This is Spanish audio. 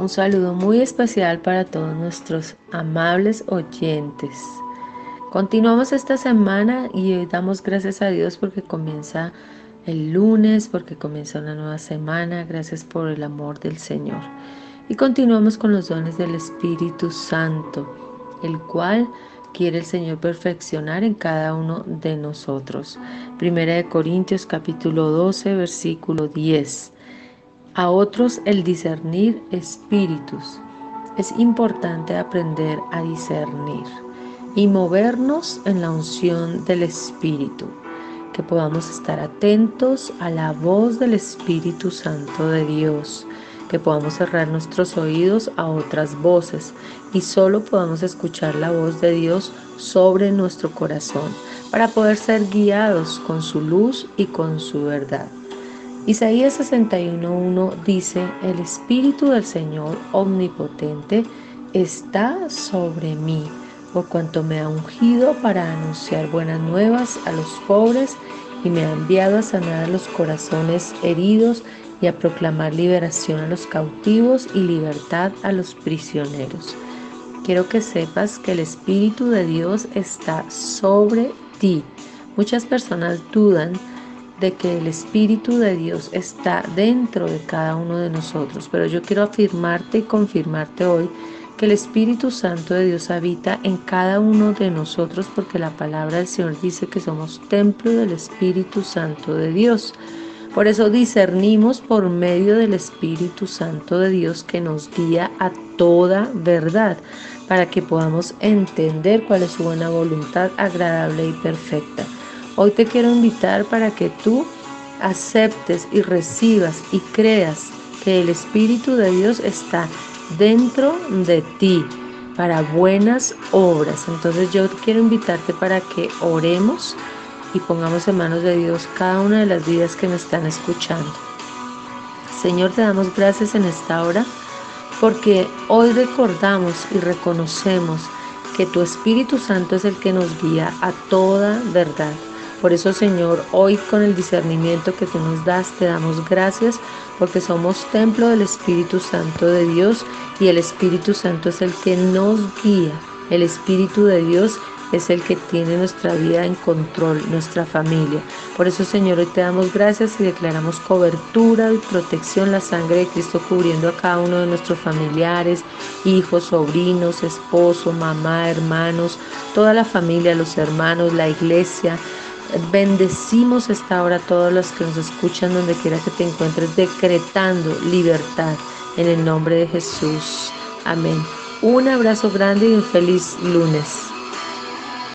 Un saludo muy especial para todos nuestros amables oyentes. Continuamos esta semana y damos gracias a Dios porque comienza el lunes, porque comienza una nueva semana. Gracias por el amor del Señor. Y continuamos con los dones del Espíritu Santo, el cual quiere el Señor perfeccionar en cada uno de nosotros. Primera de Corintios capítulo 12, versículo 10. A otros el discernir espíritus. Es importante aprender a discernir y movernos en la unción del Espíritu, que podamos estar atentos a la voz del Espíritu Santo de Dios, que podamos cerrar nuestros oídos a otras voces y solo podamos escuchar la voz de Dios sobre nuestro corazón para poder ser guiados con su luz y con su verdad. Isaías 61.1 dice, el Espíritu del Señor Omnipotente está sobre mí por cuanto me ha ungido para anunciar buenas nuevas a los pobres y me ha enviado a sanar los corazones heridos y a proclamar liberación a los cautivos y libertad a los prisioneros. Quiero que sepas que el Espíritu de Dios está sobre ti. Muchas personas dudan de que el Espíritu de Dios está dentro de cada uno de nosotros, pero yo quiero afirmarte y confirmarte hoy que el Espíritu Santo de Dios habita en cada uno de nosotros porque la palabra del Señor dice que somos templo del Espíritu Santo de Dios. Por eso discernimos por medio del Espíritu Santo de Dios que nos guía a toda verdad, para que podamos entender cuál es su buena voluntad agradable y perfecta. Hoy te quiero invitar para que tú aceptes y recibas y creas que el Espíritu de Dios está dentro de ti para buenas obras. Entonces yo quiero invitarte para que oremos y pongamos en manos de Dios cada una de las vidas que me están escuchando. Señor, te damos gracias en esta hora porque hoy recordamos y reconocemos que tu Espíritu Santo es el que nos guía a toda verdad. Por eso, Señor, hoy con el discernimiento que tú nos das, te damos gracias porque somos templo del Espíritu Santo de Dios y el Espíritu Santo es el que nos guía. El Espíritu de Dios es el que tiene nuestra vida en control, nuestra familia. Por eso, Señor, hoy te damos gracias y declaramos cobertura y protección, la sangre de Cristo cubriendo a cada uno de nuestros familiares, hijos, sobrinos, esposo, mamá, hermanos, toda la familia, los hermanos, la iglesia, Bendecimos esta hora a todos los que nos escuchan donde quiera que te encuentres, decretando libertad en el nombre de Jesús. Amén. Un abrazo grande y un feliz lunes.